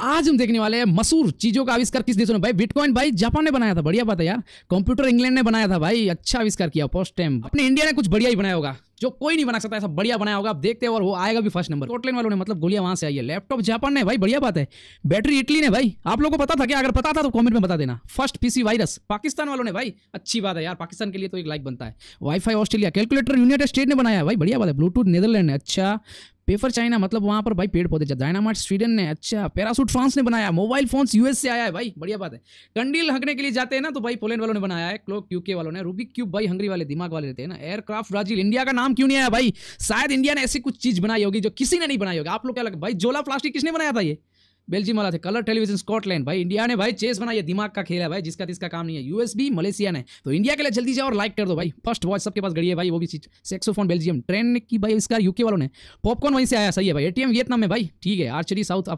आज हम देखने वाले हैं मशहूर चीज़ों का आविष्कार किस देशों ने भाई बिटकॉइन भाई, जापान ने बनाया था, बढ़िया बात है यार। कंप्यूटर इंग्लैंड ने बनाया था, भाई अच्छा आविष्कार किया फ़र्स्ट टाइम अपने इंडिया ने कुछ बढ़िया ही बनाया होगा, जो कोई नहीं बना सकता, ऐसा बढ़िया बनाया होगा। आप देखते हैं और वो आएगा भी फ़र्स्ट नंबर स्कॉटलैंड वालों ने मतलब गोलियाँ वहाँ से आई है। लैपटॉप जापान ने, भाई, बढ़िया बात है। बैटरी इटली ने, भाई, आप लोगों को पता था क्या? अगर पता था तो कमेंट में बता देना। फ़र्स्ट पीसी वायरस पाकिस्तान वालों ने, भाई, अच्छी बात है यार, पाकिस्तान के लिए तो एक लाइक बनता है। Wifi Australia calculator United State ने बनाया भाई, बढ़िया बात है। ब्लूटूथ नेदरलैंड ने अच्छा। पेपर चाइना मतलब वहाँ पर भाई पेड़ पौधे डायनामाइट स्वीडन ने अच्छा पैरासूट फ्रांस ने बनाया मोबाइल फ़ोन यूएस से आया है भाई, बढ़िया बात है। कंडील हकने के लिए जाते हैं ना तो भाई पोलैंड वालों ने बनाया है क्लोक यूके वालों ने रूबिक क्यूब भाई हंगरी वाले दिमाग वाले रहते हैं ना। एयरक्राफ्ट ब्राज़ील इंडिया का नाम क्यों नहीं आया भाई? शायद इंडिया ने ऐसी कुछ चीज़ बनाई होगी जो किसी ने नहीं बनाई होगी। आप लोग क्या लगे, भाई जोला प्लास्टिक किसने बनाया था ये? बेल्जियम वाला थे, कलर टेलीविज़न स्कॉटलैंड। भाई, इंडिया ने भाई चेस बना ये दिमाग का खेल है भाई, जिसका जिसका काम नहीं है। यूएसबी, मलेशिया ने। तो इंडिया के लिए जल्दी जाओ और लाइक कर दो भाई। फ़र्स्ट वॉच सबके पास गड़ी है भाई, वो भी चीज़। सेक्सोफोन बेल्जियम ट्रेन की भाई, इसका यूके वालों ने। पॉपकॉर्न वहीं से आया, सही है भाई। एटीएम वियतनाम में भाई, ठीक है। Archery south